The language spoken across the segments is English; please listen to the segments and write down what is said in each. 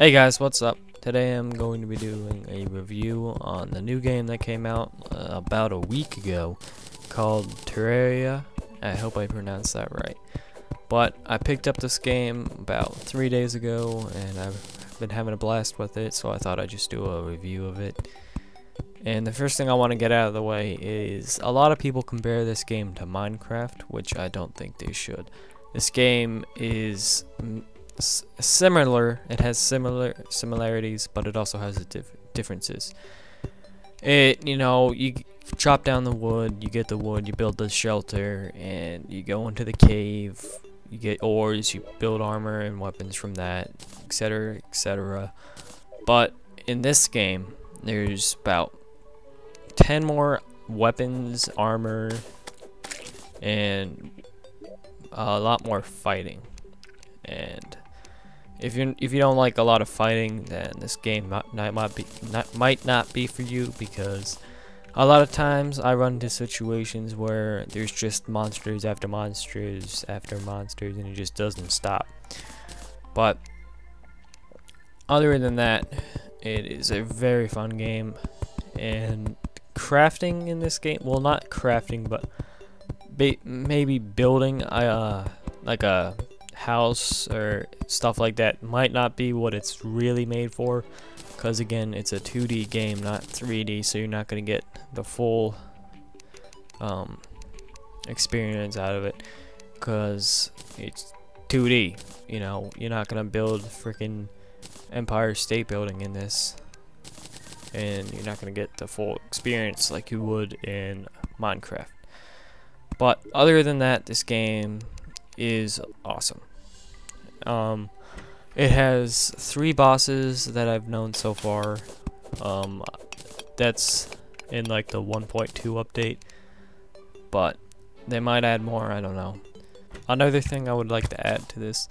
Hey guys, what's up? Today I'm going to be doing a review on the new game that came out uh, about a week ago called Terraria. I hope I pronounced that right. But I picked up this game about three days ago and I've been having a blast with it, so I thought I'd just do a review of it. And the first thing I want to get out of the way is a lot of people compare this game to Minecraft, which I don't think they should. This game is similar. It has similar similarities, but it also has dif differences. It, you know, you chop down the wood, you get the wood, you build the shelter, and you go into the cave. You get ores, you build armor and weapons from that, etc., etc. But in this game, there's about 10 more weapons, armor, and a lot more fighting. If you if you don't like a lot of fighting, then this game might, might be not, might not be for you because a lot of times I run into situations where there's just monsters after monsters after monsters and it just doesn't stop. But other than that, it is a very fun game and crafting in this game, well not crafting but maybe building uh like a house or stuff like that might not be what it's really made for. Because again it's a 2D game not 3D so you're not going to get the full um, experience out of it. Because it's 2D you know you're not going to build freaking Empire State Building in this. And you're not going to get the full experience like you would in Minecraft. But other than that this game is awesome um, it has three bosses that I've known so far. Um, that's in like the 1.2 update, but they might add more, I don't know. Another thing I would like to add to this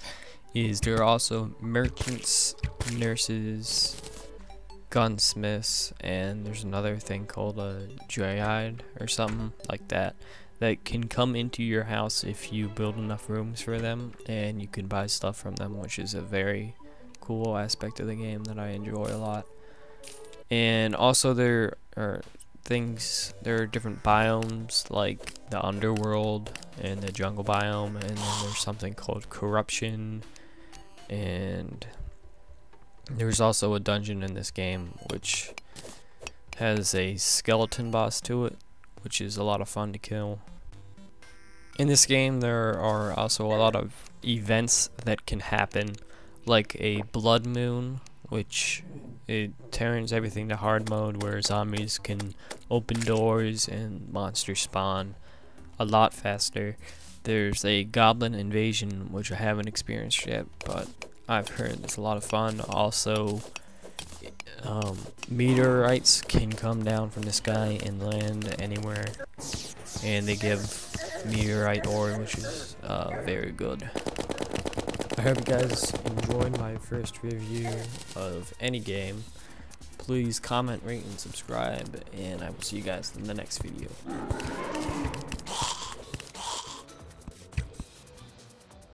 is there are also merchants, nurses, gunsmiths, and there's another thing called a dryad or something like that that can come into your house if you build enough rooms for them and you can buy stuff from them which is a very cool aspect of the game that I enjoy a lot. And also there are things there are different biomes like the underworld and the jungle biome and then there's something called corruption. And there's also a dungeon in this game which has a skeleton boss to it which is a lot of fun to kill. In this game there are also a lot of events that can happen like a blood moon which it turns everything to hard mode where zombies can open doors and monsters spawn a lot faster. There's a goblin invasion which I haven't experienced yet but I've heard it's a lot of fun. Also um, meteorites can come down from the sky and land anywhere and they give meteorite ore which is uh, very good. I hope you guys enjoyed my first review of any game. Please comment rate and subscribe and I will see you guys in the next video